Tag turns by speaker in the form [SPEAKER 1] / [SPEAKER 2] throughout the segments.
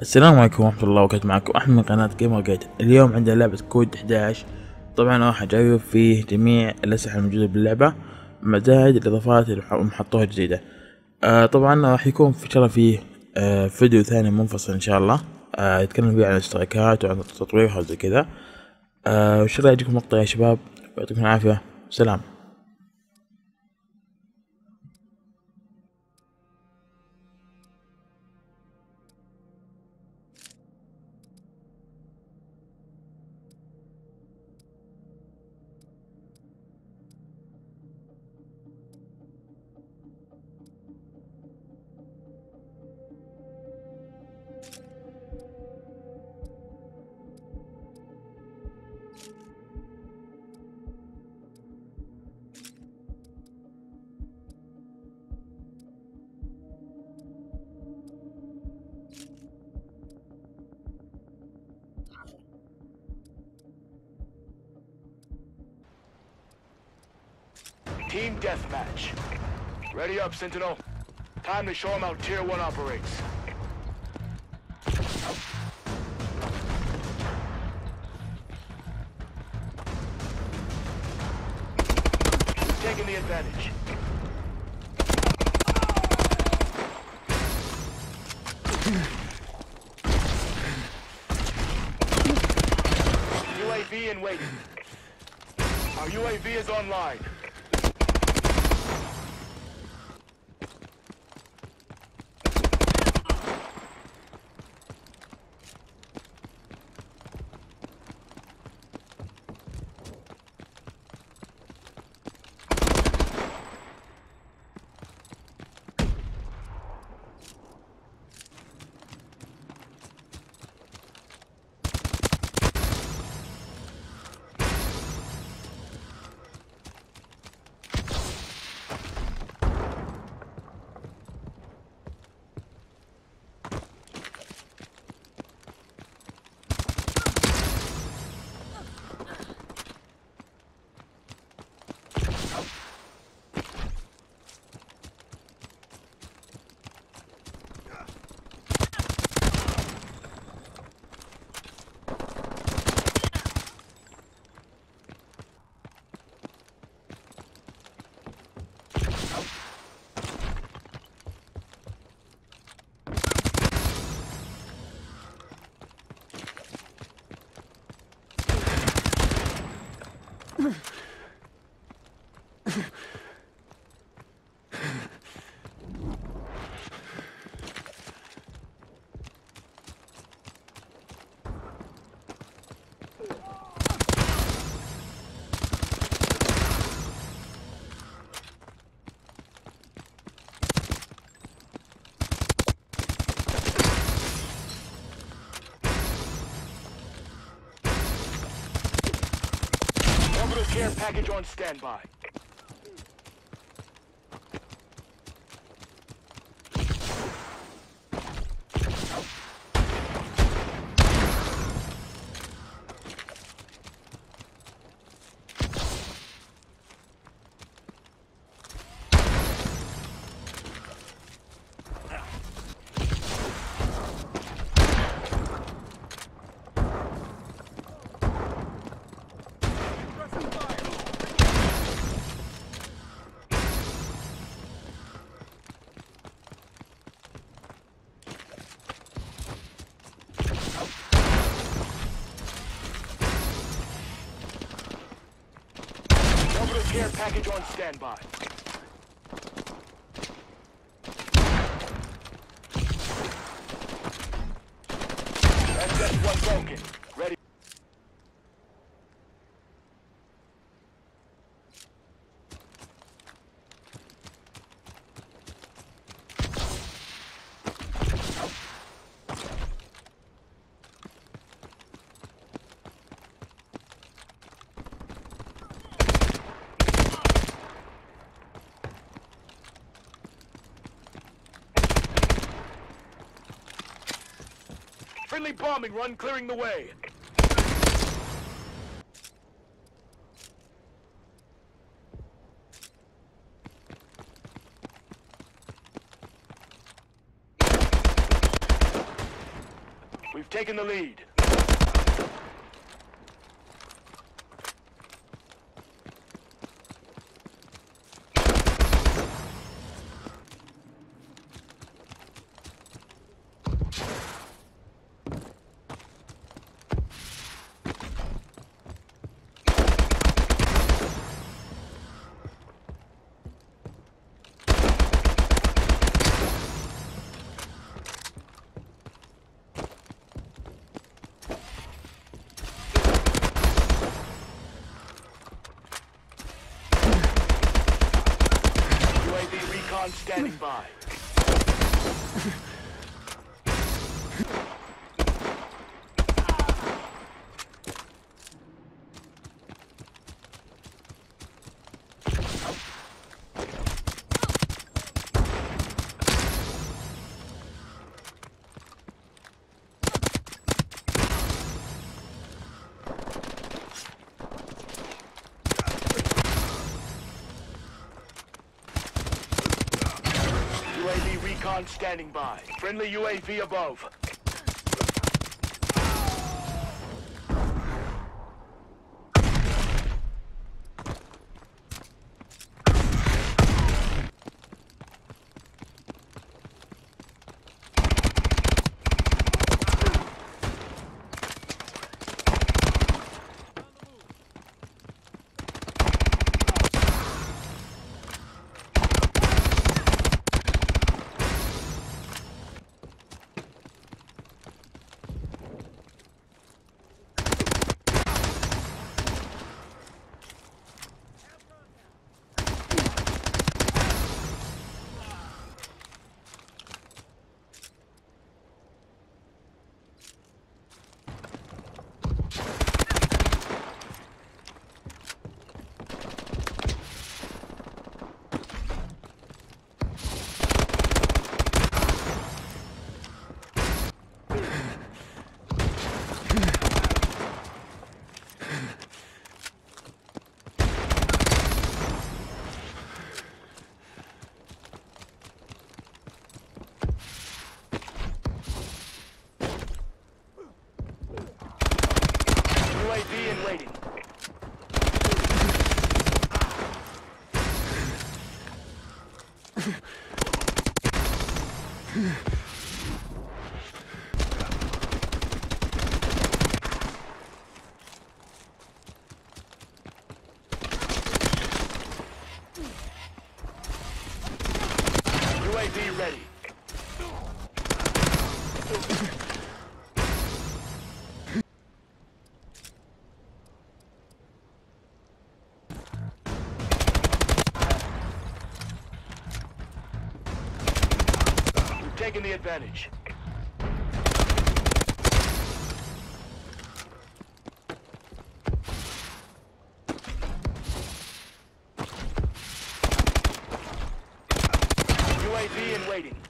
[SPEAKER 1] السلام عليكم ورحمة الله وبركاته. معكم أحمد من قناة جيمر جيت اليوم عندنا لعبة كود 11 طبعا راح أجرب فيه جميع الأسلحة الموجودة باللعبة مع زائد الإضافات اللي حطوها جديدة. آه طبعا راح يكون في شرف فيه آه فيديو ثاني منفصل إن شاء الله آه يتكلم فيه عن الاشتراكات وعن تطويرها وزي كذا. آه وإن شاء الله يعجبكم مقطع يا شباب يعطيكم العافية. سلام.
[SPEAKER 2] Team deathmatch. Ready up, Sentinel. Time to show them how Tier 1 operates. Taking the advantage. UAV in waiting. Our UAV is online. Package on standby. On standby. SS1 broken. Ready. Friendly bombing run clearing the way. We've taken the lead. UAV recon standing by. UAV recon standing by. Friendly UAV above. UAV in waiting. UAV ready. We've taken the advantage. UAV in waiting.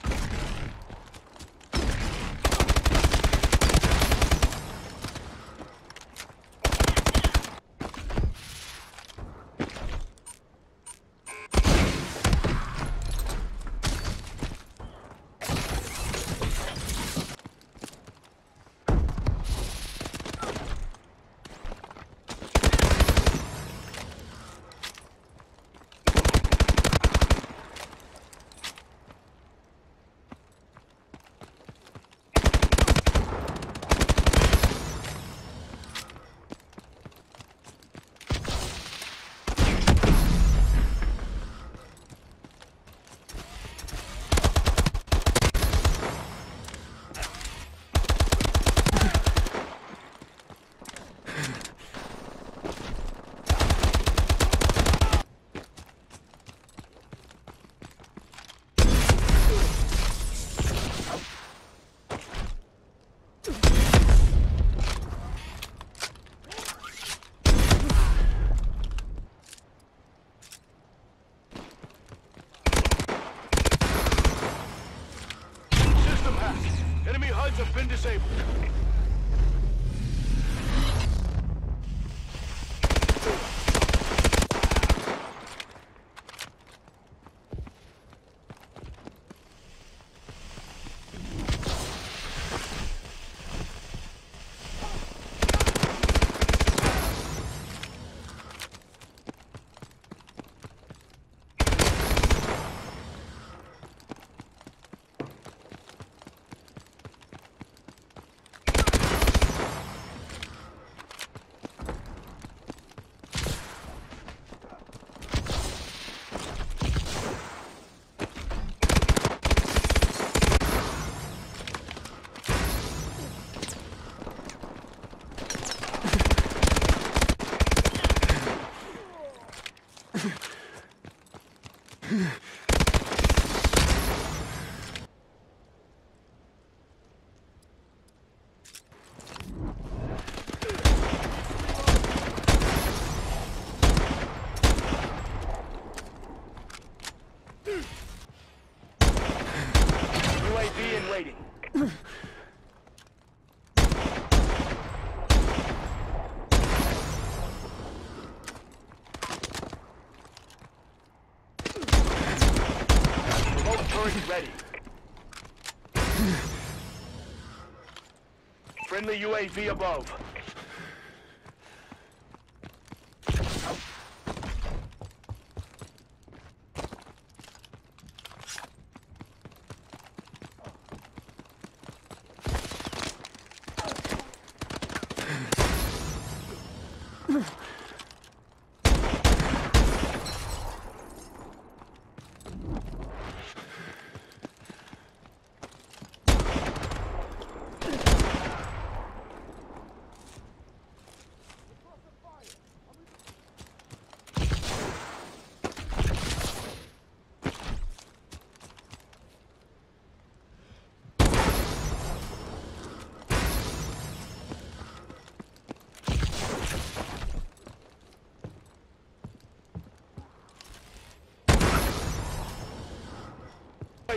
[SPEAKER 2] Enemy HUDs have been disabled. Ready. Friendly UAV above.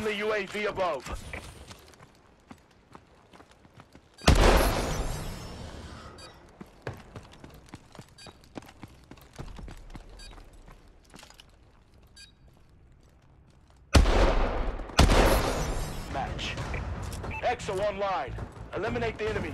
[SPEAKER 2] Friendly UAV above. Match. EXO online. Eliminate the enemies.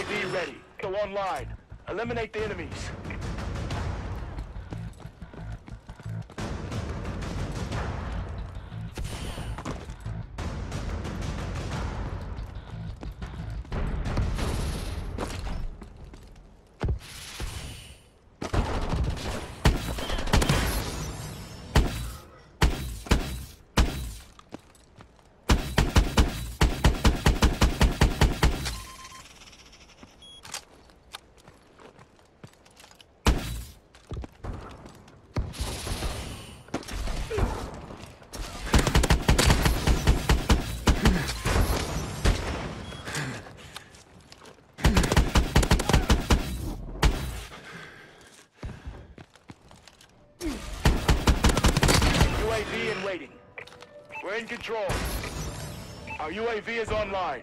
[SPEAKER 2] UAV ready. Go online. Eliminate the enemies. Control. Our UAV is online.